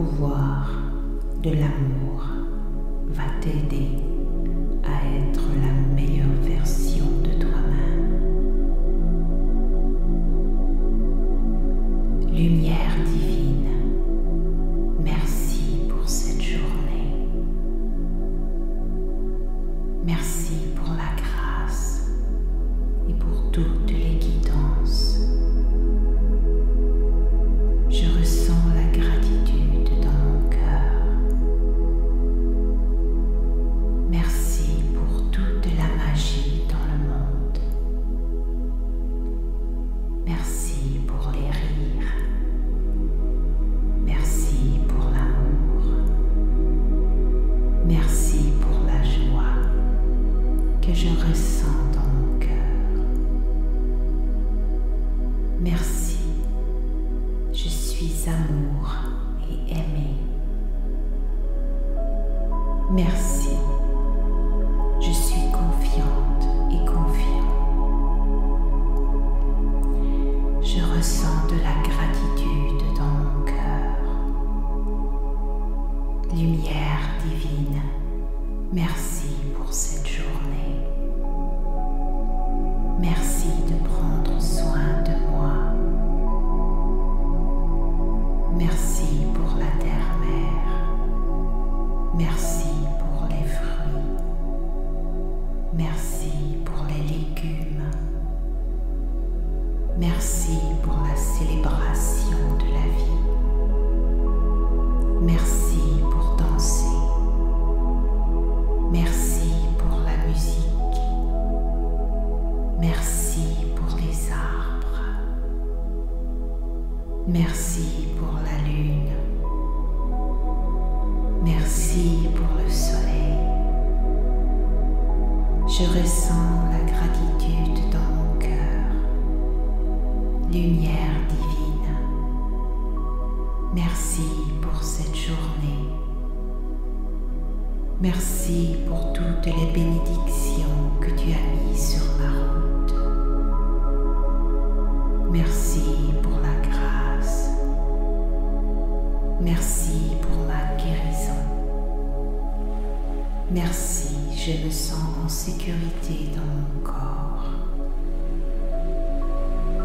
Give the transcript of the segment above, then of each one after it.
le pouvoir de l'amour va t'aider Merci pour la joie que je ressens dans mon cœur. Merci, je suis amour et aimé. Merci, pour cette journée. Merci de prendre soin de moi. Merci pour la terre-mère. Merci pour les fruits. Merci pour les légumes. Merci pour la célébration Merci pour la lune. Merci pour le soleil. Je ressens la gratitude dans mon cœur. Lumière divine. Merci pour cette journée. Merci pour toutes les bénédictions que tu as mises sur ma route. Je me sens en sécurité dans mon corps.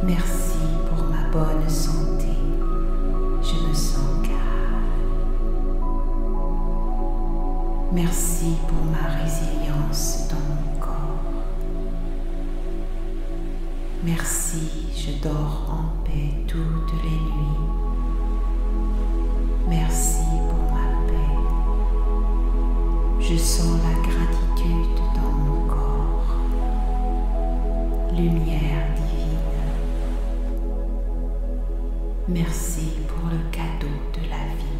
Merci pour ma bonne santé. Je me sens calme. Merci pour ma résilience dans mon corps. Merci, je dors en paix toutes les nuits. Merci pour ma paix. Je sens la Lumière divine. Merci pour le cadeau de la vie.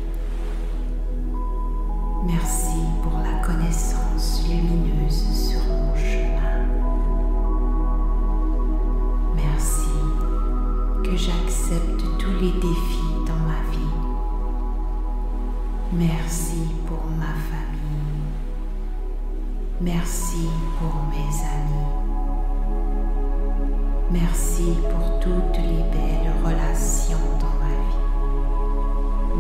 Merci pour la connaissance lumineuse sur mon chemin. Merci que j'accepte tous les défis dans ma vie. Merci pour ma famille. Merci pour mes amis. Merci pour toutes les belles relations dans ma vie.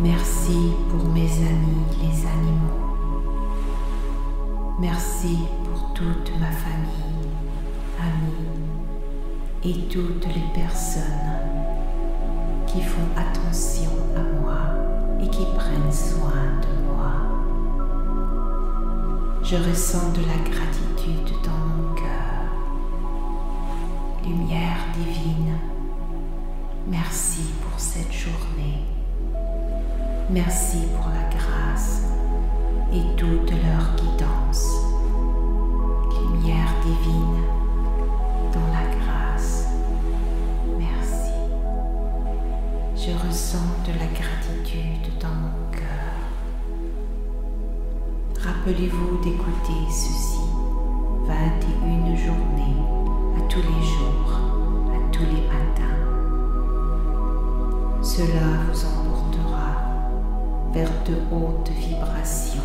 Merci pour mes amis les animaux. Merci pour toute ma famille, amis et toutes les personnes qui font attention à moi et qui prennent soin de moi. Je ressens de la gratitude dans mon cœur. Lumière divine, merci pour cette journée. Merci pour la grâce et toute leur guidance. Lumière divine dans la grâce. Merci. Je ressens de la gratitude dans mon cœur. Rappelez-vous d'écouter ceci de hautes vibrations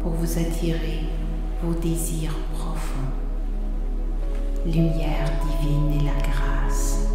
pour vous attirer vos désirs profonds. Lumière divine et la grâce.